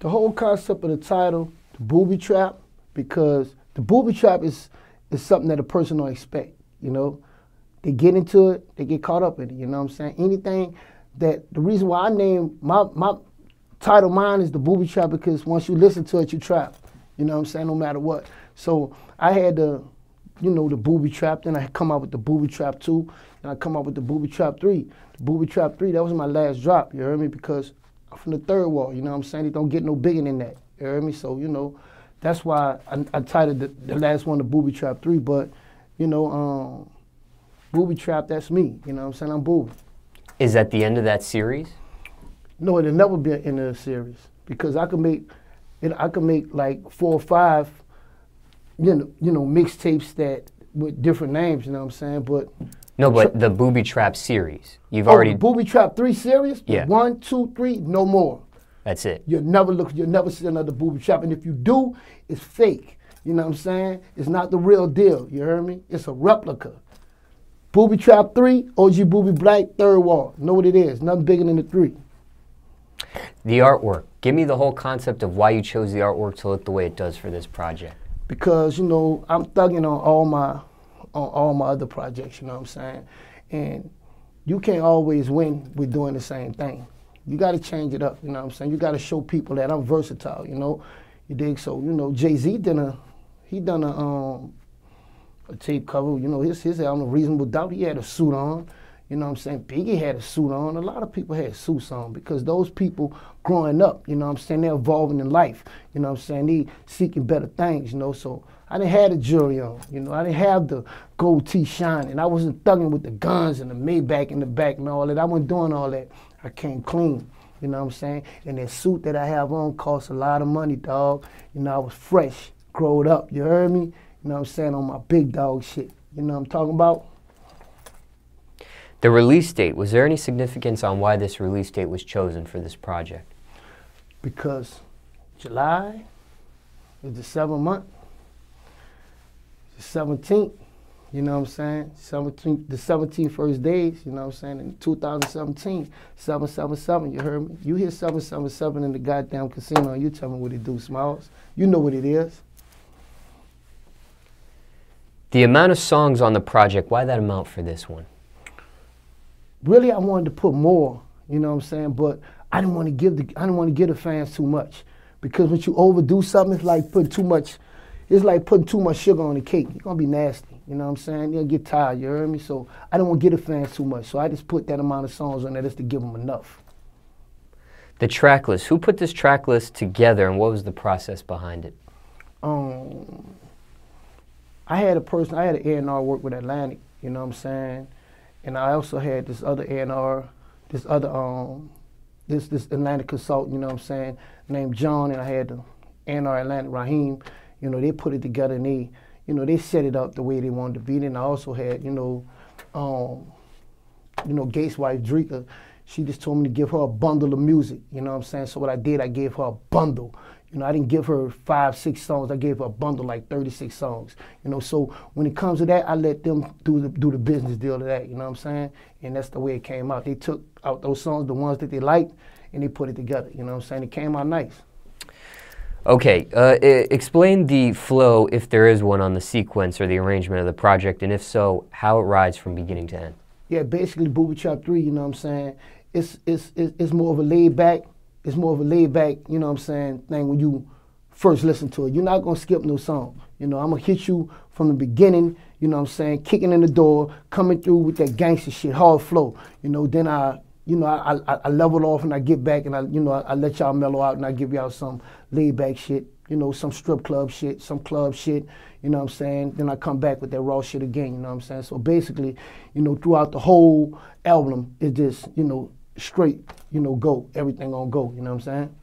The whole concept of the title, the booby trap, because the booby trap is is something that a person don't expect. You know, they get into it, they get caught up in it. You know what I'm saying? Anything that the reason why I name my my title mine is the booby trap because once you listen to it, you trap. You know what I'm saying? No matter what. So I had the, you know, the booby trap. Then I come out with the booby trap two. And I come out with the booby trap three. The booby trap three. That was my last drop. You heard me? Because I'm from the Third Ward. You know what I'm saying? It don't get no bigger than that. You heard me? So you know, that's why I, I titled the, the last one the booby trap three. But you know, um, booby trap. That's me. You know what I'm saying? I'm booby. Is that the end of that series? No, it'll never be an end of the series because I can make, it, I can make like four or five, you know, you know, mixtapes that with different names. You know what I'm saying? But No, but the Boobie Trap series. You've oh, already. Boobie Trap three series. Yeah. One, two, three, no more. That's it. You'll never look. You'll never see another Boobie Trap, and if you do, it's fake. You know what I'm saying? It's not the real deal. You heard me? It's a replica. Boobie Trap 3, OG Boobie Black, Third Ward. Know what it is. Nothing bigger than the three. The artwork. Give me the whole concept of why you chose the artwork to look the way it does for this project. because you know I'm thugging on all my on all my other projects. You know what I'm saying? And you can't always win with doing the same thing. You got to change it up. You know what I'm saying? You got to show people that I'm versatile. You know, you dig? So you know, Jay Z done a he done a um a tape cover. You know, his his album Reasonable Doubt. He had a suit on. You know what I'm saying? Biggie had a suit on. A lot of people had suits on because those people growing up, you know what I'm saying, they're evolving in life. You know what I'm saying? They seeking better things, you know. So I didn't have the jewelry on, you know. I didn't have the gold tee shining. I wasn't thugging with the guns and the Maybach in the back and all that. I wasn't doing all that. I came clean. You know what I'm saying? And that suit that I have on costs a lot of money, dog. You know, I was fresh, growed up. You heard me? You know what I'm saying? On my big dog shit. You know what I'm talking about? The release date. Was there any significance on why this release date was chosen for this project? because July is the seventh month. The 17th, you know what I'm saying? 17th, the 17th first days, you know what I'm saying? In 2017, 777, you heard me? You hear 777 in the goddamn casino, you tell me what it do, Smallz. You know what it is. The amount of songs on the project, why that amount for this one? Really, I wanted to put more, you know what I'm saying? But I didn't want to give the I didn't want to give the fans too much. Because when you overdo something, it's like putting too much it's like putting too much sugar on the cake. You're gonna be nasty. You know what I'm saying? You'll get tired, you heard me? So I don't want to give the fans too much. So I just put that amount of songs on there just to give them enough. The track list. Who put this track list together and what was the process behind it? Um I had a person I had an A&R work with Atlantic, you know what I'm saying? And I also had this other A&R, this other um this this Atlantic consultant, you know what I'm saying, named John, and I had the A&R Atlantic Raheem. You know, they put it together and they, you know, they set it up the way they wanted to be. And I also had, you know, um, you know, Gates' wife Dreka. She just told me to give her a bundle of music. You know what I'm saying? So what I did, I gave her a bundle. You know, I didn't give her five, six songs. I gave her a bundle like 36 songs. You know, so when it comes to that, I let them do the do the business deal of that. You know what I'm saying? And that's the way it came out. They took out those songs, the ones that they liked, and they put it together. You know what I'm saying? It came out nice. Okay, uh, explain the flow, if there is one, on the sequence or the arrangement of the project, and if so, how it rides from beginning to end. Yeah, basically Boobie Trap 3, you know what I'm saying? It's, it's, it's, more of a laid back, it's more of a laid back, you know what I'm saying, thing when you first listen to it. You're not gonna skip no song. You know, I'm gonna hit you from the beginning, you know what I'm saying, kicking in the door, coming through with that gangster shit, hard flow. You know, then I, you know, I, I, I level off and I get back and I, you know, I, I let y'all mellow out and I give y'all some laid back shit, you know, some strip club shit, some club shit, you know what I'm saying? Then I come back with that raw shit again, you know what I'm saying? So basically, you know, throughout the whole album, it's just, you know, straight, you know, go, everything on go, you know what I'm saying?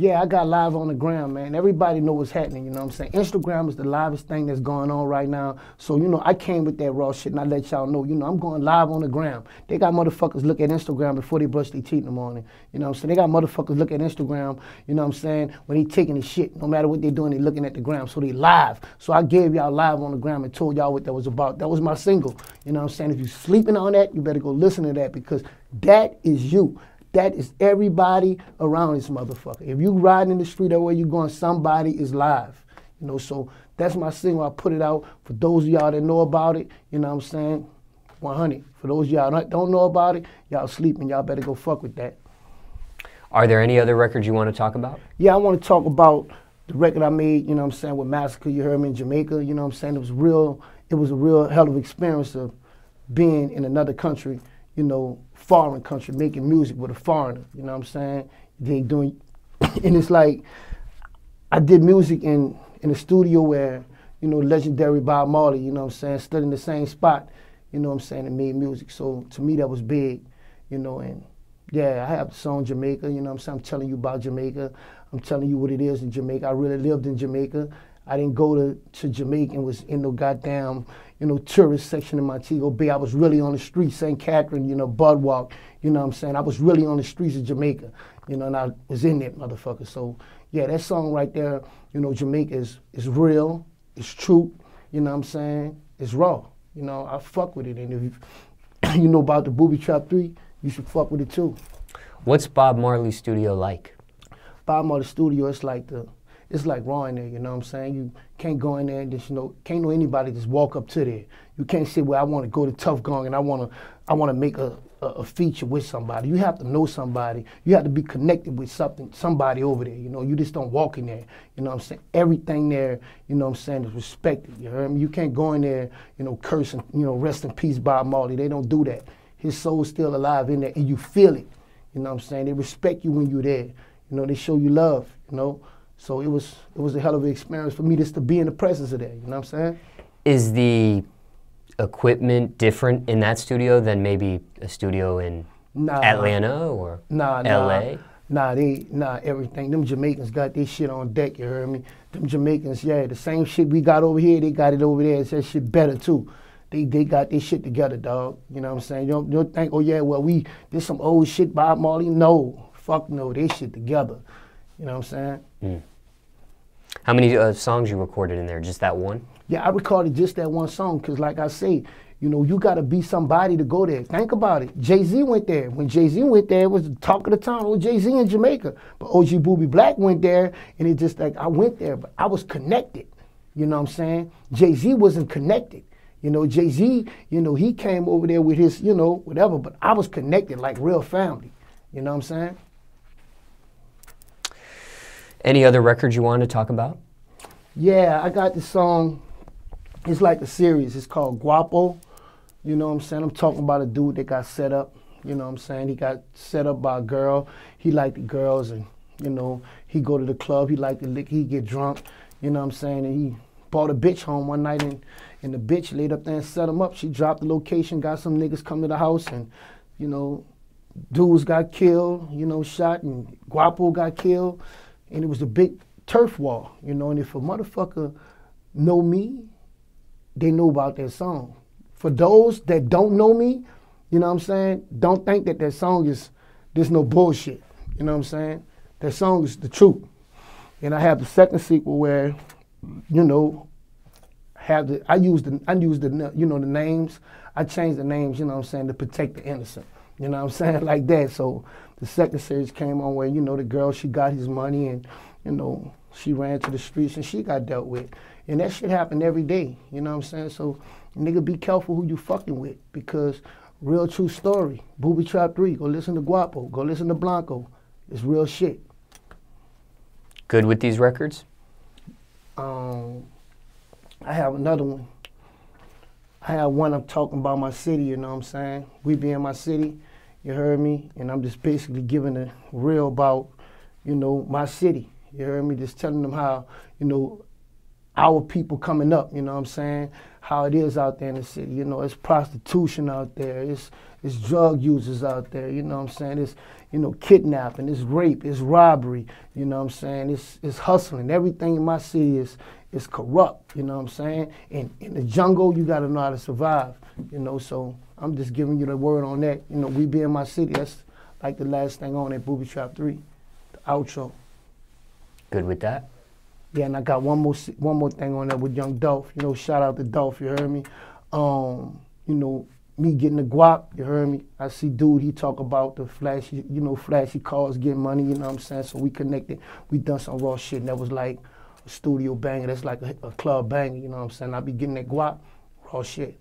Yeah, I got live on the gram, man. Everybody know what's happening, you know what I'm saying? Instagram is the livest thing that's going on right now. So, you know, I came with that raw shit and I let y'all know, you know, I'm going live on the gram. They got motherfuckers look at Instagram before they brush their teeth in the morning. You know what I'm saying? They got motherfuckers look at Instagram, you know what I'm saying, when they taking the shit. No matter what they doing, they looking at the gram. So they live. So I gave y'all live on the gram and told y'all what that was about. That was my single. You know what I'm saying? If you sleeping on that, you better go listen to that because that is you. That is everybody around this motherfucker. If you riding in the street or where you going, somebody is live. You know, so that's my single. I put it out for those of y'all that know about it. You know what I'm saying? 100. For those of y'all that don't know about it, y'all sleeping. Y'all better go fuck with that. Are there any other records you want to talk about? Yeah, I want to talk about the record I made, you know what I'm saying, with Masicka, you heard me in Jamaica, you know what I'm saying? It was real, it was a real hell of experience of being in another country, you know, foreign country, making music with a foreigner, you know what I'm saying? They doing, and it's like, I did music in in a studio where, you know, legendary Bob Marley, you know what I'm saying, stood in the same spot, you know what I'm saying, and made music. So to me that was big, you know, and yeah, I have the song Jamaica, you know what I'm saying? I'm telling you about Jamaica. I'm telling you what it is in Jamaica. I really lived in Jamaica. I didn't go to, to Jamaica and was in no goddamn, you know, tourist section in Montego Bay. I was really on the streets, St. Catherine, you know, Bog Walk, you know what I'm saying? I was really on the streets of Jamaica, you know, and I was in that motherfucker. So yeah, that song right there, you know, Jamaica is, is real, it's true, you know what I'm saying? It's raw. You know, I fuck with it. And if you know about the Boobie Trap 3, you should fuck with it too. What's Bob Marley's studio like? Bob Marley's studio, it's like the it's like raw in there, you know what I'm saying? You can't go in there and just, you know, can't know anybody just walk up to there. You can't say, well, I want to go to Tuff Gong and I want to, I want to make a, a, a, feature with somebody. You have to know somebody. You have to be connected with something, somebody over there. You know, you just don't walk in there. You know what I'm saying? Everything there, you know what I'm saying, is respected. You heard me? You can't go in there, you know, cursing, you know, rest in peace, Bob Marley. They don't do that. His soul's still alive in there and you feel it. You know what I'm saying? They respect you when you're there. You know, they show you love, you know. So it was it was a hell of an experience for me just to be in the presence of that, you know what I'm saying? Is the equipment different in that studio than maybe a studio in nah, Atlanta or nah, LA? Nah. Nah, they nah everything. Them Jamaicans got this shit on deck. You heard me? Them Jamaicans, yeah, the same shit we got over here, they got it over there. It's that shit better too. They they got this shit together, dog. You know what I'm saying? You don't, you don't think, oh yeah, well we did some old shit Bob Marley. No, fuck no, they shit together. You know what I'm saying? Mm. How many uh, songs you recorded in there? Just that one? Yeah, I recorded just that one song because, like I say, you know, you got to be somebody to go there. Think about it. Jay Z went there. When Jay Z went there, it was the talk of the town. Oh, Jay Z in Jamaica. But OG Boobie Black went there, and it just like I went there, but I was connected. You know what I'm saying? Jay Z wasn't connected. You know, Jay Z, you know, he came over there with his, you know, whatever, but I was connected like real family. You know what I'm saying? Any other records you want to talk about? Yeah, I got the song. It's like a series. It's called Guapo. You know what I'm saying? I'm talking about a dude that got set up. You know what I'm saying? He got set up by a girl. He liked the girls and, you know, he go to the club. He liked the lick. He get drunk. You know what I'm saying? And he brought a bitch home one night and, and the bitch laid up there and set him up. She dropped the location, got some niggas come to the house and, you know, dudes got killed, you know, shot and Guapo got killed. And it was a big turf war, you know, and if a motherfucker know me, they know about that song. For those that don't know me, you know what I'm saying, don't think that that song is, there's no bullshit. You know what I'm saying? That song is the truth. And I have the second sequel where, you know, have the I use the I use the you know the names. I changed the names, you know what I'm saying, to protect the innocent. You know what I'm saying? Like that. So the second series came on where, you know, the girl she got his money and, you know, she ran to the streets and she got dealt with. And that shit happened every day. You know what I'm saying? So nigga be careful who you fucking with because real true story. Boobie Trap 3, go listen to Guapo, go listen to Blanco. It's real shit. Good with these records? Um I have another one. I have one I'm talking about my city, you know what I'm saying? We be in my city, you heard me? And I'm just basically giving a real about, you know, my city. You heard me? Just telling them how, you know, our people coming up, you know what I'm saying? How it is out there in the city. You know, it's prostitution out there, it's it's drug users out there, you know what I'm saying? It's, you know, kidnapping, it's rape, it's robbery, you know what I'm saying? It's it's hustling. Everything in my city is is corrupt, you know what I'm saying? And in the jungle, you got to know how to survive, you know. So I'm just giving you the word on that. You know, we be in my city. That's like the last thing on that Boobie Trap 3, the outro. Good with that? Yeah, and I got one more one more thing on that with Young Dolph. You know, shout out to Dolph, you heard me? Um, you know, me getting the guap, you heard me? I see dude, he talk about the flashy, you know, flashy cars, getting money, you know what I'm saying? So we connected. We done some raw shit and that was like a studio banger. That's like a, a club banger, you know what I'm saying? I be getting that guap, raw shit.